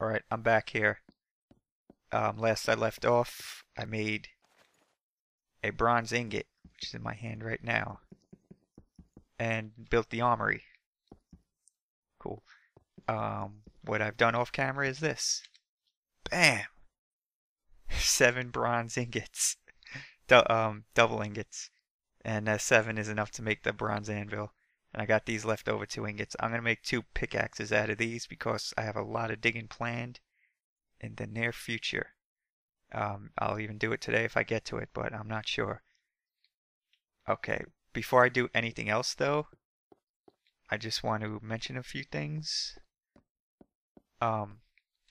Alright, I'm back here. Um, last I left off, I made a bronze ingot, which is in my hand right now, and built the armory. Cool. Um, what I've done off camera is this. Bam! Seven bronze ingots. Du um, double ingots. And uh, seven is enough to make the bronze anvil. And I got these left over two ingots. I'm going to make two pickaxes out of these because I have a lot of digging planned in the near future. Um, I'll even do it today if I get to it, but I'm not sure. Okay, before I do anything else though, I just want to mention a few things. Um,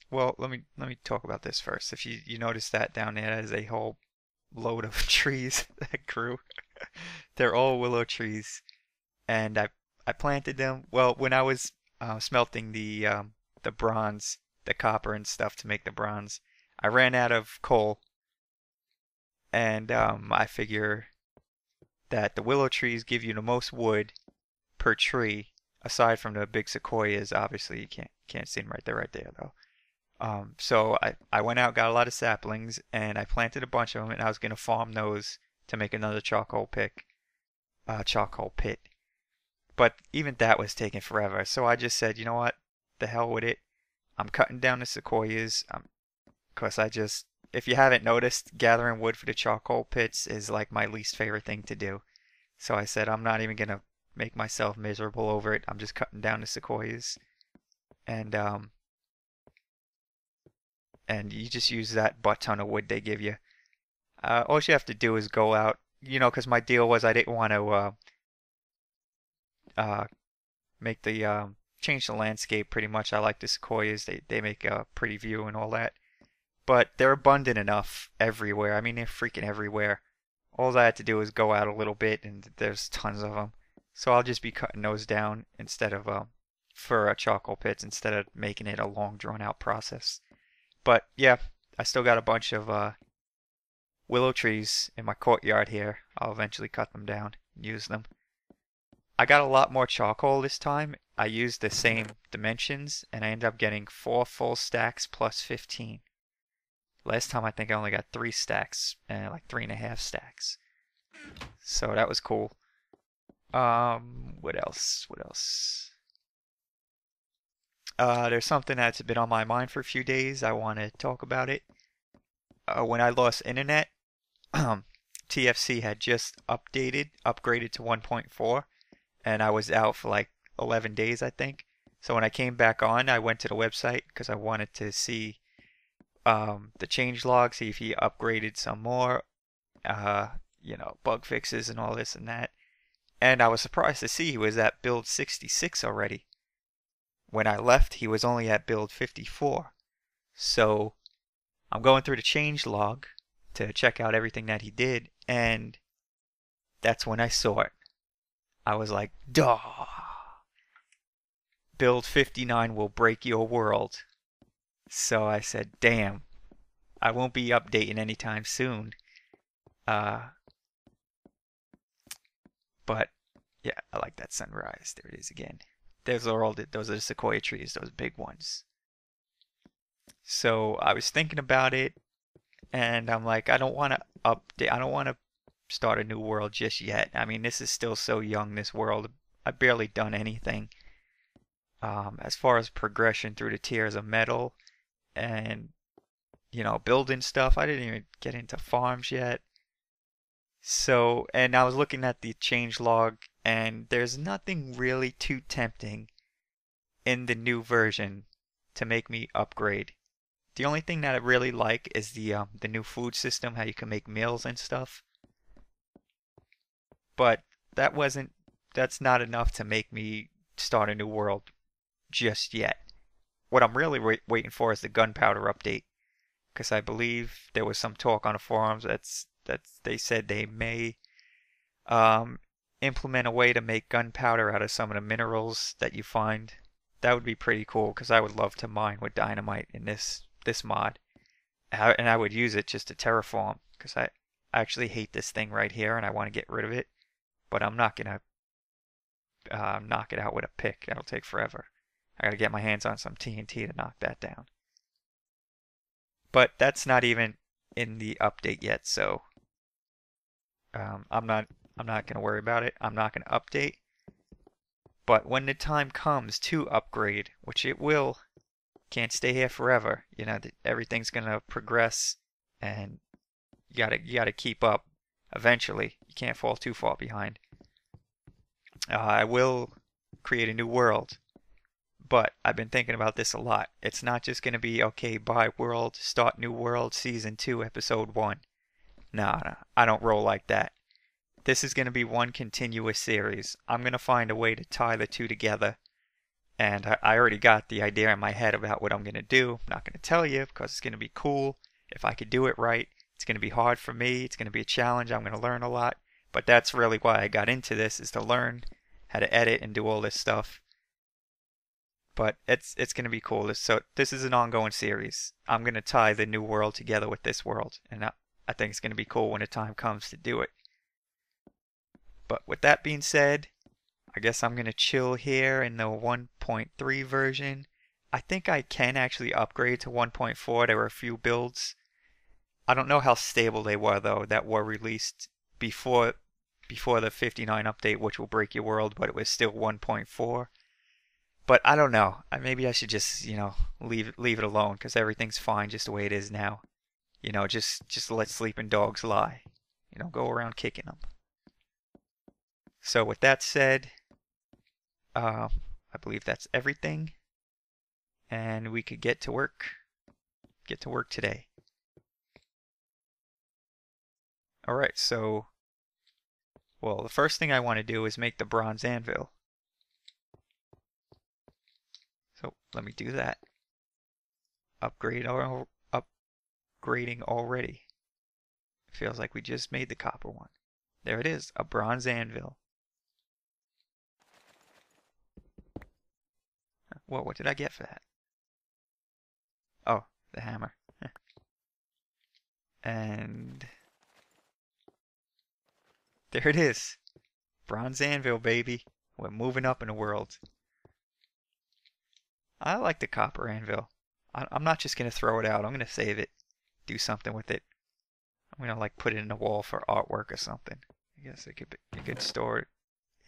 well, let me let me talk about this first. If you you notice that down there is a whole load of trees that grew. They're all willow trees, and I I planted them. Well, when I was uh, smelting the um, the bronze, the copper and stuff to make the bronze, I ran out of coal, and um, I figure that the willow trees give you the most wood per tree, aside from the big sequoias. Obviously, you can't can't see them right there, right there though. Um, so I, I went out, got a lot of saplings, and I planted a bunch of them, and I was gonna farm those to make another charcoal pick, uh, charcoal pit. But even that was taking forever, so I just said, you know what, the hell with it. I'm cutting down the sequoias. I'm because I just, if you haven't noticed, gathering wood for the charcoal pits is like my least favorite thing to do. So I said, I'm not even to make myself miserable over it. I'm just cutting down the sequoias. And, um, and you just use that butt ton of wood they give you. Uh, all you have to do is go out, you know, because my deal was I didn't want to, uh, uh, make the, um, change the landscape pretty much. I like the sequoias. They, they make a pretty view and all that but they're abundant enough everywhere. I mean, they're freaking everywhere. All I had to do was go out a little bit, and there's tons of them. So I'll just be cutting those down instead of um, for a charcoal pits instead of making it a long drawn out process. But yeah, I still got a bunch of uh, willow trees in my courtyard here. I'll eventually cut them down and use them. I got a lot more charcoal this time. I used the same dimensions and I ended up getting four full stacks plus 15. Last time I think I only got three stacks, and like three and a half stacks. So that was cool. Um, what else? What else? Uh, there's something that's been on my mind for a few days. I want to talk about it. Uh, when I lost internet, TFC had just updated, upgraded to 1.4, and I was out for like 11 days, I think. So when I came back on, I went to the website because I wanted to see um, the change log, see if he upgraded some more, uh, you know, bug fixes and all this and that. And I was surprised to see he was at build 66 already. When I left, he was only at build 54. So I'm going through the change log to check out everything that he did, and that's when I saw it. I was like, duh. Build 59 will break your world. So I said, damn, I won't be updating anytime soon. Uh, but yeah, I like that sunrise. There it is again. Those are all the, those are the sequoia trees, those big ones. So I was thinking about it, and I'm like, I don't want to update. I don't want to start a new world just yet. I mean, this is still so young. This world, I've barely done anything. Um, as far as progression through the tiers of metal, and you know building stuff. I didn't even get into farms yet. So, and I was looking at the change log, and there's nothing really too tempting in the new version to make me upgrade. The only thing that I really like is the um, the new food system, how you can make meals and stuff. But that wasn't that's not enough to make me start a new world just yet. What I'm really wait- waiting for is the gunpowder update, because I believe there was some talk on the forums that's that they said they may um, implement a way to make gunpowder out of some of the minerals that you find. That would be pretty cool, because I would love to mine with dynamite in this this mod, and I would use it just to terraform, because I actually hate this thing right here, and I want to get rid of it, but I'm not gonna uh, knock it out with a pick. That'll take forever. I gotta get my hands on some TNT to knock that down. But that's not even in the update yet, so um, I'm not I'm not gonna worry about it. I'm not gonna update. But when the time comes to upgrade, which it will, can't stay here forever. You know, everything's gonna progress, and you gotta you gotta keep up. Eventually, you can't fall too far behind. Uh, I will create a new world, but I've been thinking about this a lot. It's not just gonna be okay. Buy world, start new world, season two, episode one. Nah, nah, I don't roll like that. This is going to be one continuous series. I'm going to find a way to tie the two together. And I, I already got the idea in my head about what I'm going to do. I'm not going to tell you because it's going to be cool. If I could do it right, it's going to be hard for me. It's going to be a challenge. I'm going to learn a lot. But that's really why I got into this is to learn how to edit and do all this stuff. But it's it's going to be cool. So this is an ongoing series. I'm going to tie the new world together with this world, and I, I think it's going to be cool when the time comes to do it. But with that being said, I guess I'm going to chill here in the 1.3 version. I think I can actually upgrade to 1.4. There were a few builds. I don't know how stable they were though that were released before before the 59 update which will break your world, but it was still 1.4. But I don't know. Maybe I should just, you know, leave leave it alone cuz everything's fine just the way it is now. You know, just just let sleeping dogs lie. You know, go around kicking them. So with that said, uh, I believe that's everything. And we could get to work. Get to work today. Alright, so... Well, the first thing I want to do is make the bronze anvil. So let me do that. Upgrade our upgrading already. Feels like we just made the copper one. There it is, a bronze anvil. Whoa, what did I get for that? Oh, the hammer. and there it is. Bronze anvil, baby. We're moving up in the world. I like the copper anvil. I'm not just going to throw it out. I'm going to save it. Do something with it. I'm going to like put it in the wall for artwork or something. I guess it could be, you could store it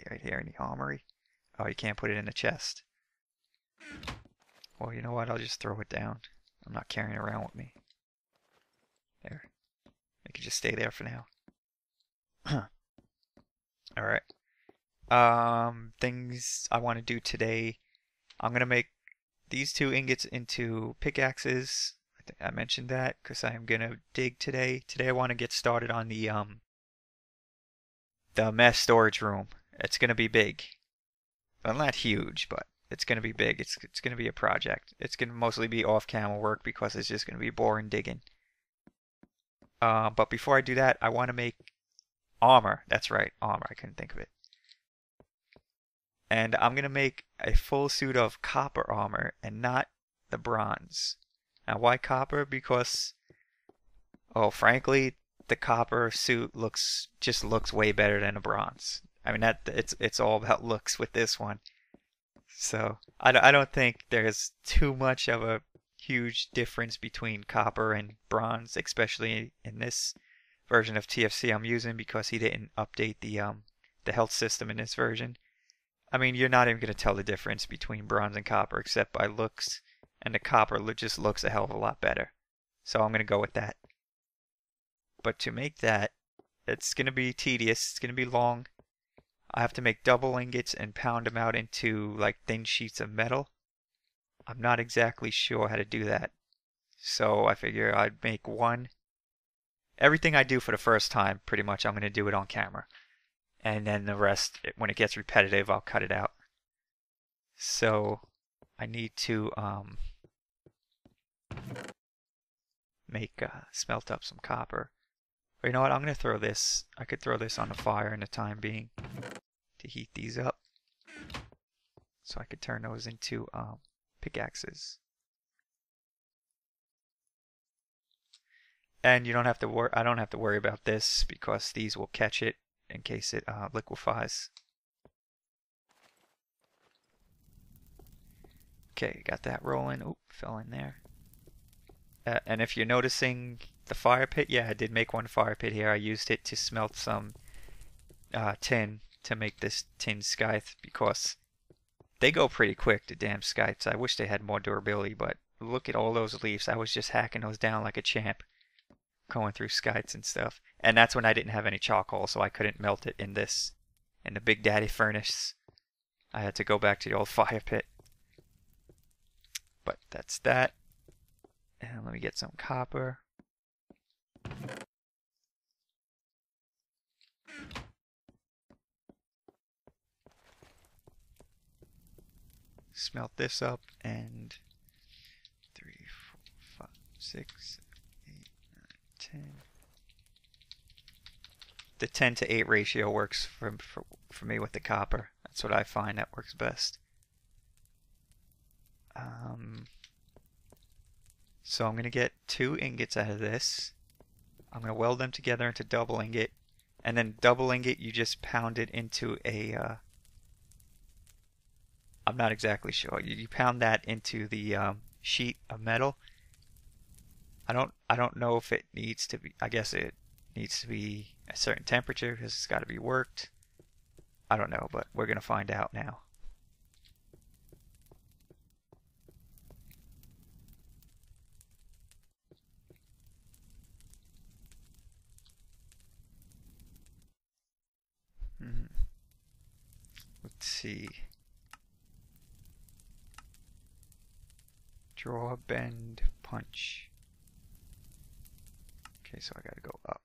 right here in the armory. Oh, you can't put it in the chest. Well, you know what? I'll just throw it down. I'm not carrying it around with me. There. It can just stay there for now. Alright. Um, things I want to do today. I'm going to make these two ingots into pickaxes. I I mentioned that because I'm going to dig today. Today I want to get started on the, um, the mess storage room. It's going to be big. Well, not huge, but it's going to be big. It's it's going to be a project. It's going to mostly be off camera work because it's just going to be boring digging. Uh, but before I do that, I want to make armor. That's right, armor. I couldn't think of it. And I'm going to make a full suit of copper armor and not the bronze. Now, why copper? Because, oh, frankly, the copper suit looks just looks way better than a bronze. I mean, that it's it's all about looks with this one. So I, I don't think there's too much of a huge difference between copper and bronze, especially in this version of TFC I'm using because he didn't update the um the health system in this version. I mean, you're not even going to tell the difference between bronze and copper except by looks, and the copper just looks a hell of a lot better. So I'm going to go with that. But to make that, it's going to be tedious, it's going to be long, I have to make double ingots and pound them out into like thin sheets of metal. I'm not exactly sure how to do that. So I figure I'd make one. Everything I do for the first time, pretty much I'm going to do it on camera. And then the rest, when it gets repetitive, I'll cut it out. So I need to um, make uh, smelt up some copper. But you know what? I'm going to throw this. I could throw this on the fire in the time being to heat these up. So I could turn those into um, pickaxes. And you don't have to worry. I don't have to worry about this because these will catch it in case it uh, liquefies. Okay, got that rolling. Oop, fell in there. Uh, and if you're noticing the fire pit, yeah, I did make one fire pit here. I used it to smelt some uh, tin to make this tin scythe because they go pretty quick, the damn scythes. I wish they had more durability, but look at all those leaves. I was just hacking those down like a champ, going through skites and stuff. And that's when I didn't have any charcoal, so I couldn't melt it in this, in the Big Daddy furnace. I had to go back to the old fire pit. But that's that. And let me get some copper. Smelt this up and three, four, five, six, 10. The 10 to 8 ratio works for, for, for me with the copper. That's what I find that works best. Um, so I'm going to get two ingots out of this. I'm going to weld them together into double ingot. And then double ingot, you just pound it into a... Uh, I'm not exactly sure. You, pound that into the um, sheet of metal I don't I don't know if it needs to be. I guess it needs to be a certain temperature because it's got to be worked. I don't know, but we're gonna find out now. Hmm. Let's see. Draw, bend, punch. Okay, so I gotta go up.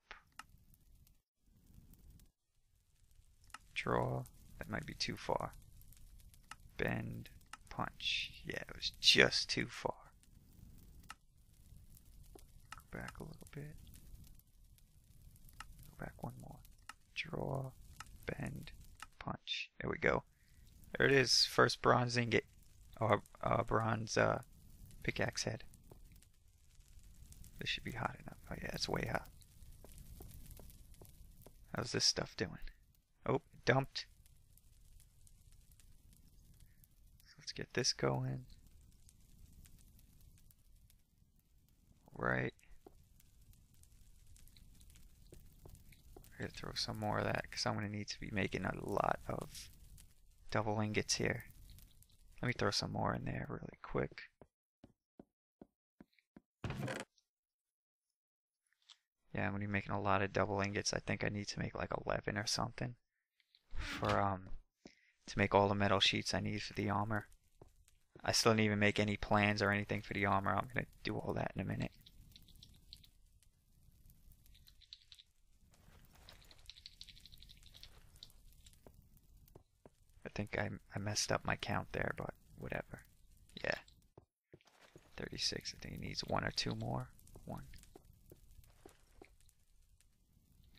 Draw, that might be too far. Bend, punch. Yeah, it was just too far. Go back a little bit. Go back one more. Draw, bend, punch. There we go. There it is. First bronze ingot. Or uh, bronze uh, pickaxe head. This should be hot enough. Oh yeah, it's way hot. How's this stuff doing? Oh, dumped. So let's get this going. Right. I'm gonna throw some more of that because I'm gonna need to be making a lot of double ingots here. Let me throw some more in there really quick. Yeah, I'm gonna be making a lot of double ingots. I think I need to make like 11 or something for um to make all the metal sheets I need for the armor. I still didn't even make any plans or anything for the armor. I'm gonna do all that in a minute. I think I, I messed up my count there, but whatever. Yeah. 36. I think he needs one or two more. One.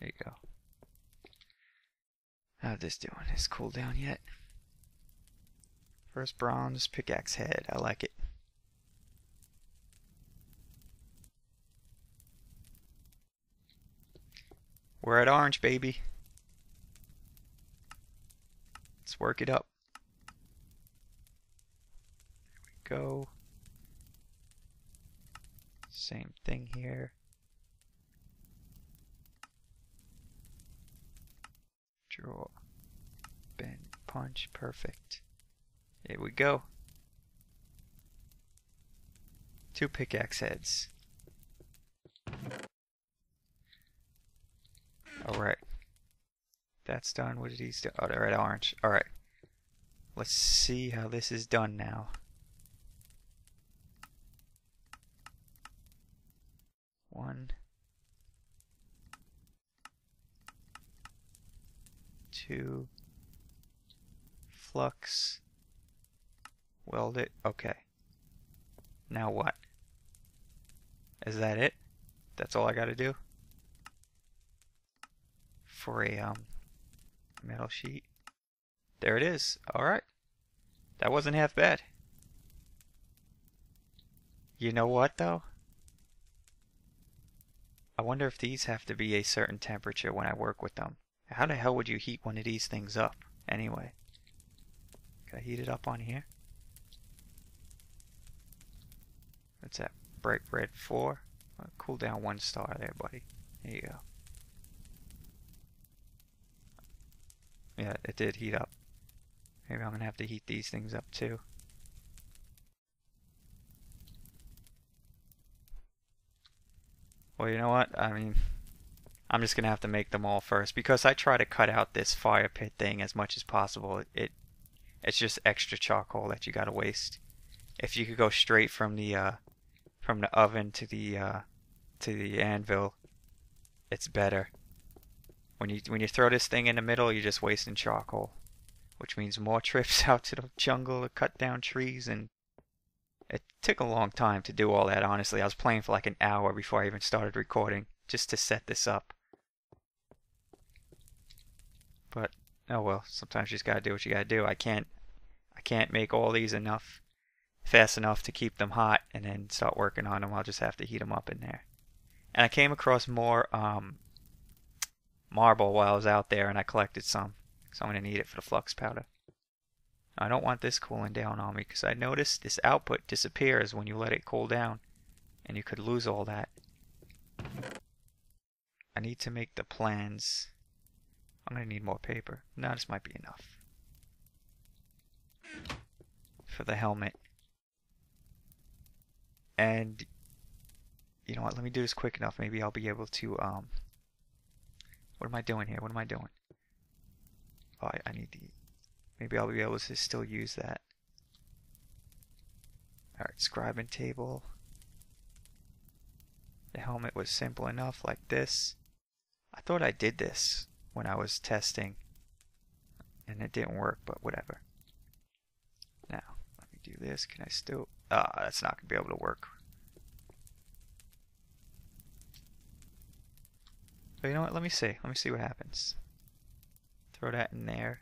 There you go. How's this doing? Is cooled down yet? First bronze pickaxe head. I like it. We're at orange, baby. Let's work it up. There we go. Same thing here. Draw. Bend. Punch. Perfect. Here we go. Two pickaxe heads. Alright. That's done. What did he do? Oh, at orange. Alright. Let's see how this is done now. One. Two. Flux. Weld it. Okay. Now what? Is that it? That's all I gotta do? For a um metal sheet. There it is. Alright. That wasn't half bad. You know what though? I wonder if these have to be a certain temperature when I work with them. How the hell would you heat one of these things up anyway? Can I heat it up on here? What's that? bright red 4. Uh, cool down one star there, buddy. There you go. Yeah, it did heat up. Maybe I'm going to have to heat these things up too. Well, you know what? I mean, I'm just going to have to make them all first because I try to cut out this fire pit thing as much as possible. It, it It's just extra charcoal that you got to waste. If you could go straight from the uh, from the oven to the uh, to the anvil, it's better. When you when you throw this thing in the middle, you're just wasting charcoal, which means more trips out to the jungle to cut down trees and it took a long time to do all that, honestly. I was playing for like an hour before I even started recording, just to set this up. But, oh well, sometimes you just gotta do what you gotta do. I can't, I can't make all these enough, fast enough to keep them hot and then start working on them. I'll just have to heat them up in there. And I came across more um, marble while I was out there and I collected some. So I'm gonna need it for the flux powder. I don't want this cooling down on me because I noticed this output disappears when you let it cool down and you could lose all that. I need to make the plans. I'm to need more paper. Now this might be enough. For the helmet. And, you know what, let me do this quick enough. Maybe I'll be able to, um, what am I doing here? What am I doing? Oh, I, I need the Maybe I'll be able to still use that. Alright, scribing table. The helmet was simple enough like this. I thought I did this when I was testing and it didn't work, but whatever. Now, let me do this. Can I still... Ah, oh, that's not going to be able to work. But you know what? Let me see. Let me see what happens. Throw that in there.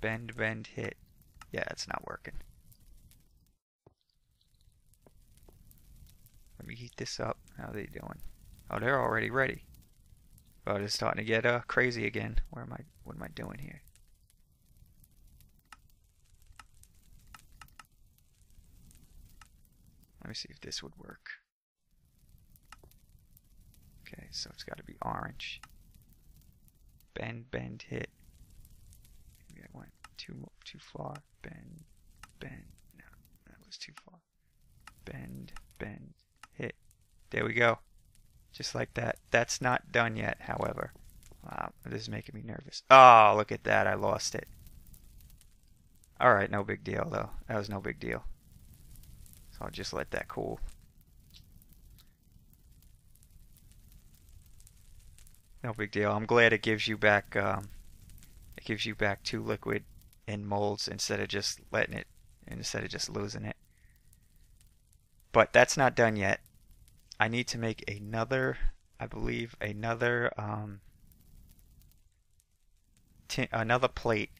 Bend, bend, hit. Yeah, it's not working. Let me heat this up. How are they doing? Oh, they're already ready. Oh, it's starting to get uh, crazy again. Where am I? What am I doing here? Let me see if this would work. Okay, so it's got to be orange. Bend, bend, hit Maybe I went too too far. Bend, bend. No, that was too far. Bend, bend, hit. There we go. Just like that. That's not done yet, however. Wow, this is making me nervous. Oh, look at that. I lost it. Alright, no big deal, though. That was no big deal. So I'll just let that cool. No big deal. I'm glad it gives you back um, it gives you back two liquid in molds instead of just letting it, instead of just losing it. But that's not done yet. I need to make another, I believe, another, um, another plate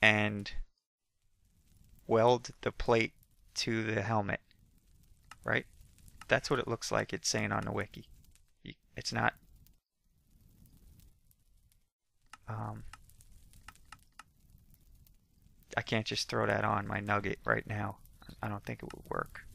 and weld the plate to the helmet, right? That's what it looks like it's saying on the wiki. It's not um, I can't just throw that on my nugget right now. I don't think it would work.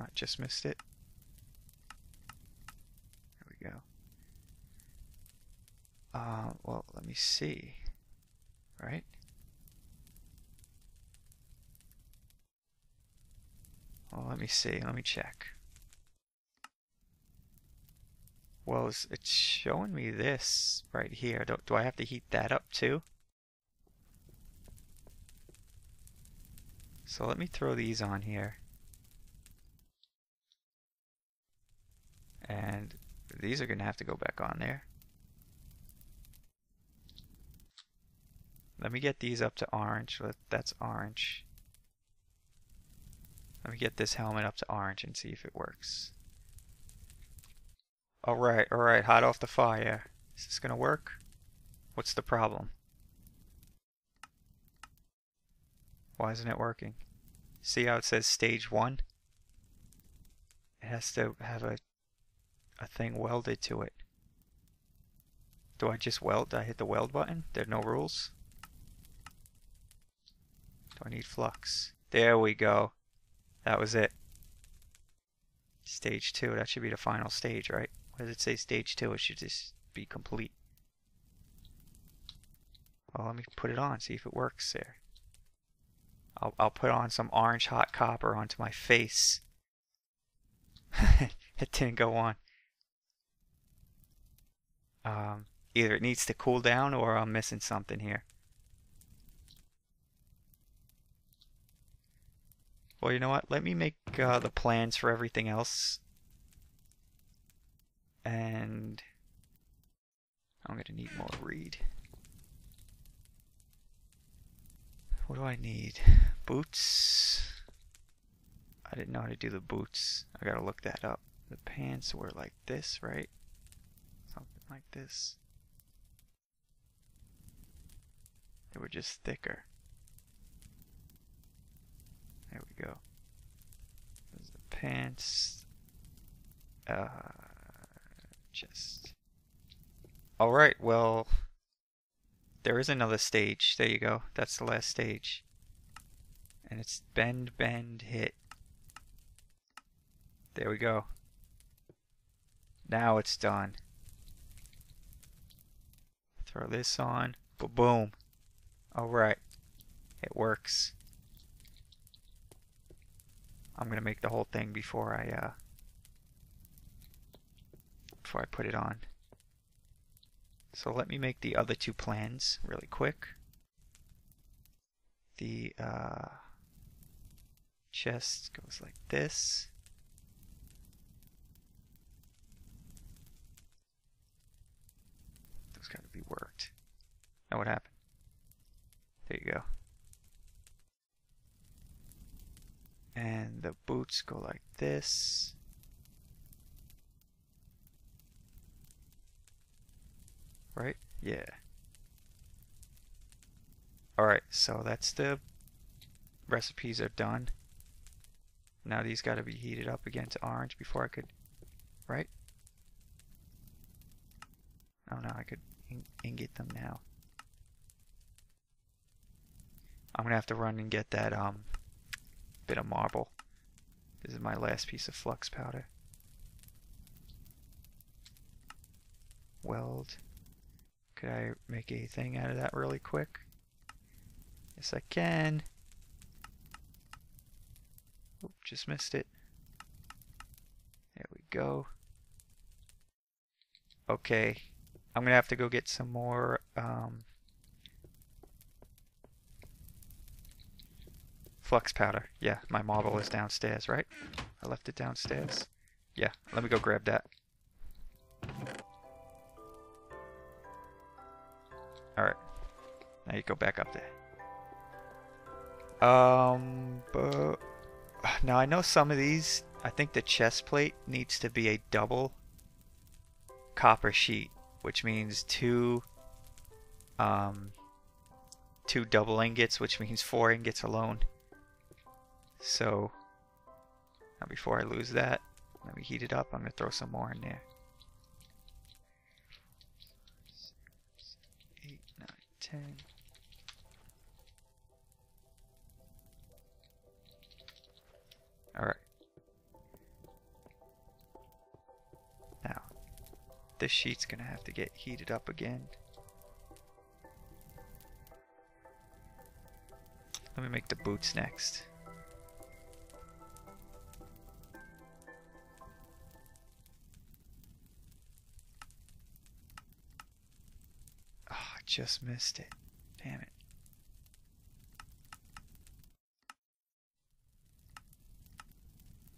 I just missed it. There we go. Uh, well, let me see. Right? Well, let me see. Let me check. Well, it's showing me this right here. Do, do I have to heat that up too? So let me throw these on here. And these are going to have to go back on there. Let me get these up to orange. That's orange. Let me get this helmet up to orange and see if it works. Alright, alright, hot off the fire. Is this gonna work? What's the problem? Why isn't it working? See how it says stage one? It has to have a, a thing welded to it. Do I just weld? Do I hit the weld button? There are no rules? Do I need flux? There we go. That was it. Stage 2. That should be the final stage, right? Why does it say stage 2? It should just be complete. Well, let me put it on, see if it works there. I'll, I'll put on some orange hot copper onto my face. it didn't go on. Um, either it needs to cool down or I'm missing something here. Well, you know what? Let me make uh, the plans for everything else. And I'm going to need more reed. What do I need? Boots. I didn't know how to do the boots. I gotta look that up. The pants were like this, right? Like this. They were just thicker. There we go. There's the pants. Uh, just. Alright, well, there is another stage. There you go. That's the last stage. And it's bend, bend, hit. There we go. Now it's done. Throw this on. Boom. Alright. It works. I'm gonna make the whole thing before I uh before I put it on. So let me make the other two plans really quick. The uh, chest goes like this. Got to be worked. Now what happened? There you go. And the boots go like this. right? Yeah. Alright, so that's the recipes are done. Now these got to be heated up again to orange before I could, right? Oh no, I could ingot them now. I'm gonna have to run and get that um bit of marble. This is my last piece of flux powder. Weld. Could I make a thing out of that really quick? Yes, I can. Oop, just missed it. There we go. Okay. I'm gonna have to go get some more um, flux powder. Yeah, my marble is downstairs, right? I left it downstairs. Yeah, let me go grab that. Alright. Now you go back up there. Um, but... Now I know some of these, I think the chest plate needs to be a double copper sheet, which means two, um, two double ingots, which means four ingots alone. So, now before I lose that, let me heat it up. I'm going to throw some more in there. 10. Alright. Now, this sheet's gonna have to get heated up again. Let me make the boots next. Oh, just missed it. Damn it.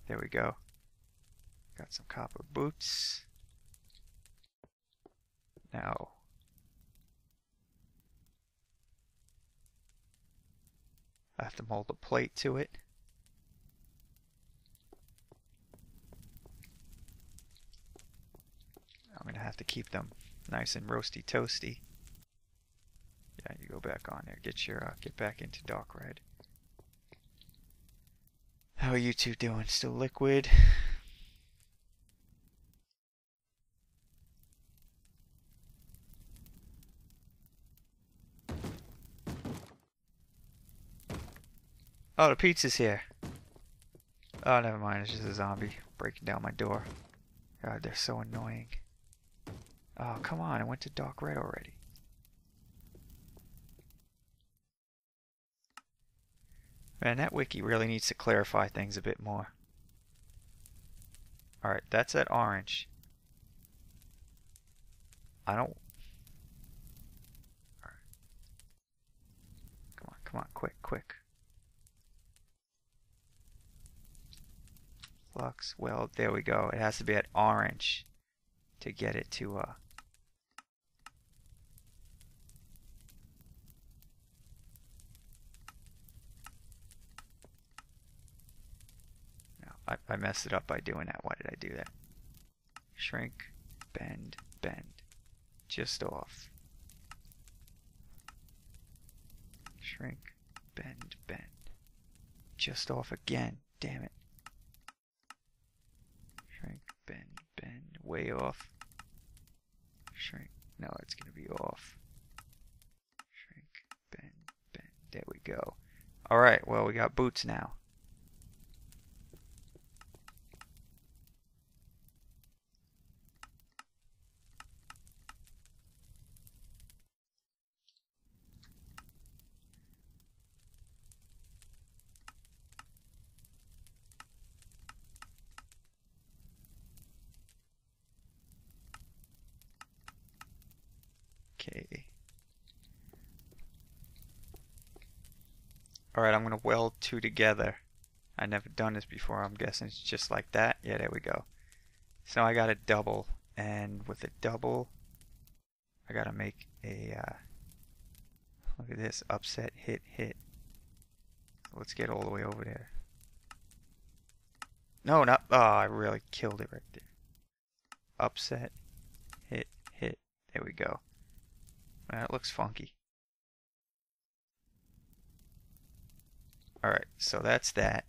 There we go. Got some copper boots. Now, I have to mold a plate to it. I'm going to have to keep them nice and roasty toasty. Yeah, you go back on there. Get your uh, get back into dark red. How are you two doing? Still liquid? Oh, the pizza's here. Oh, never mind. It's just a zombie breaking down my door. God, they're so annoying. Oh, come on. I went to dark red already. Man, that wiki really needs to clarify things a bit more. Alright, that's at orange. I don't... Right. Come on, come on, quick, quick. Flux, well, there we go. It has to be at orange to get it to, uh... I messed it up by doing that. Why did I do that? Shrink, bend, bend. Just off. Shrink, bend, bend. Just off again. Damn it. Shrink, bend, bend. Way off. Shrink. No, it's going to be off. Shrink, bend, bend. There we go. Alright, well, we got boots now. Okay. Alright, I'm going to weld two together. i never done this before. I'm guessing it's just like that. Yeah, there we go. So I got a double. And with a double, I got to make a... Uh, look at this. Upset, hit, hit. Let's get all the way over there. No, not... Oh, I really killed it right there. Upset, hit, hit. There we go. That looks funky. Alright, so that's that.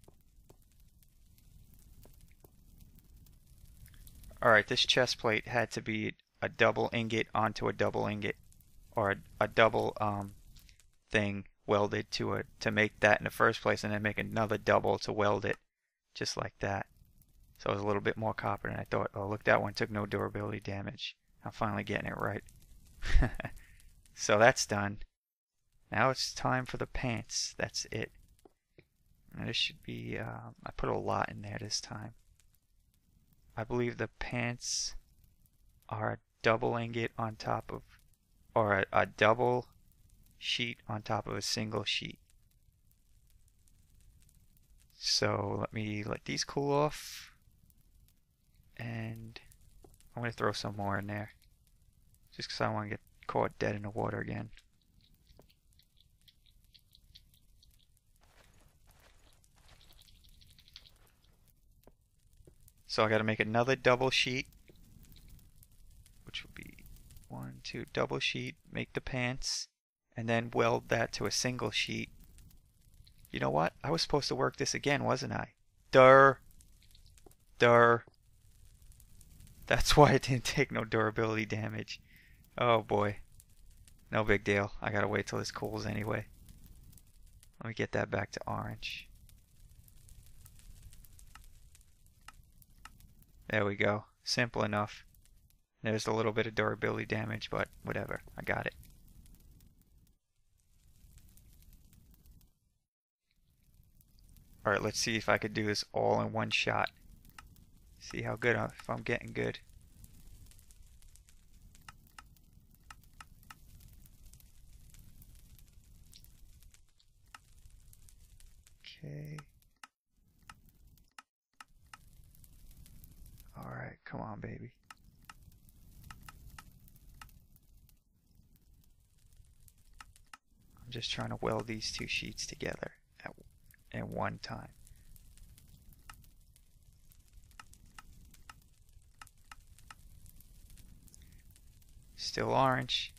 Alright, this chest plate had to be a double ingot onto a double ingot. Or a, a double um, thing welded to it to make that in the first place and then make another double to weld it just like that. So it was a little bit more copper than I thought. Oh, look, that one took no durability damage. I'm finally getting it right. So that's done. Now it's time for the pants. That's it. This should be, uh, I put a lot in there this time. I believe the pants are a double ingot on top of, or a, a double sheet on top of a single sheet. So let me let these cool off. And I'm going to throw some more in there. Just because I want to get caught dead in the water again. So I gotta make another double sheet, which will be one, two, double sheet, make the pants, and then weld that to a single sheet. You know what? I was supposed to work this again, wasn't I? Durr. Durr. That's why it didn't take no durability damage. Oh boy. No big deal. I gotta wait till this cools anyway. Let me get that back to orange. There we go. Simple enough. There's a little bit of durability damage, but whatever. I got it. Alright, let's see if I could do this all in one shot. See how good, I, if I'm getting good. Okay. Alright, come on, baby. I'm just trying to weld these two sheets together at, at one time. Still orange.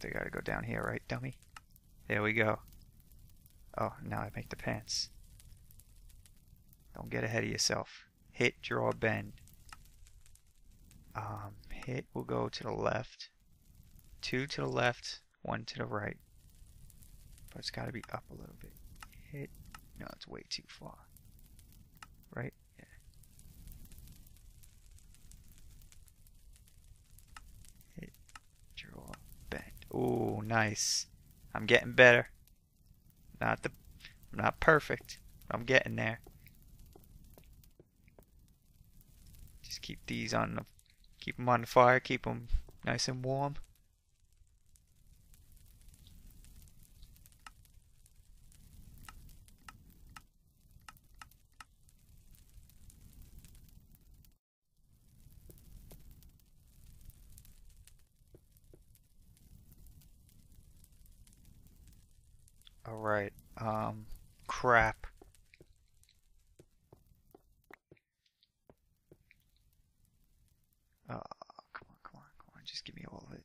They gotta go down here, right, dummy? There we go. Oh, now I make the pants. Don't get ahead of yourself. Hit, draw, bend. Um, hit will go to the left. Two to the left, one to the right. But it's got to be up a little bit. Hit. No, it's way too far. Right? Yeah. Hit. Draw. Bend. Ooh, nice. I'm getting better. Not the. I'm not perfect. I'm getting there. Just keep these on the. Keep them on the fire. Keep them nice and warm. Alright, um, crap. Oh, come on, come on, come on, just give me all of it.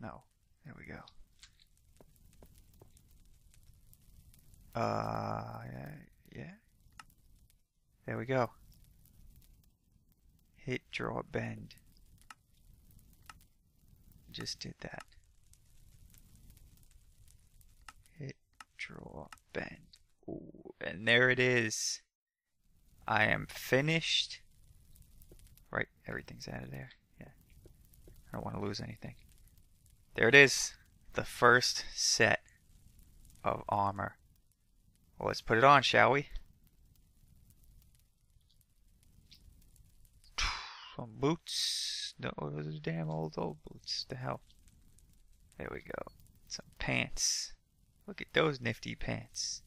No, there we go. Uh, yeah, yeah. There we go. Draw, bend. Just did that. Hit draw, bend. Ooh, and there it is. I am finished. Right, everything's out of there. Yeah. I don't want to lose anything. There it is. The first set of armor. Well, let's put it on, shall we? Some boots. No, those damn old old boots. The hell. There we go. Some pants. Look at those nifty pants.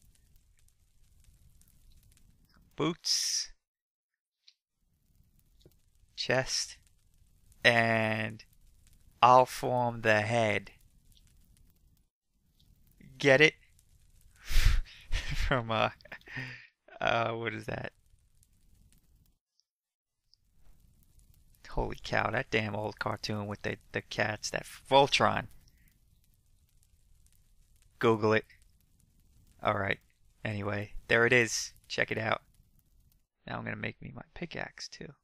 Boots. Chest. And I'll form the head. Get it? From, uh, uh, what is that? Holy cow, that damn old cartoon with the, the cats, that Voltron. Google it. Alright. Anyway, there it is. Check it out. Now I'm going to make me my pickaxe too.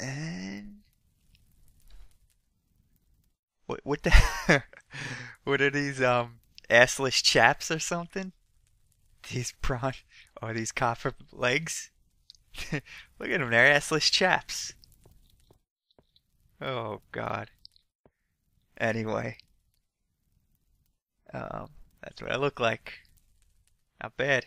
And what what the what are these um assless chaps or something? These prawn or these copper legs? Look at them, they're assless chaps. Oh, God. Anyway. Um, that's what I look like. Not bad.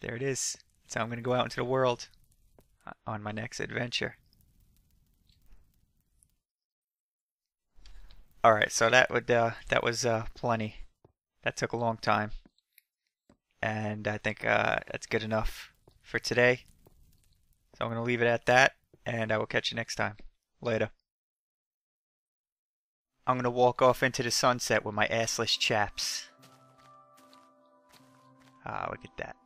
There it is. That's how I'm going to go out into the world on my next adventure. All right, so that would uh, that was uh, plenty. That took a long time, and I think uh, that's good enough for today. So I'm gonna leave it at that, and I will catch you next time. Later. I'm gonna walk off into the sunset with my assless chaps. Ah, look at that.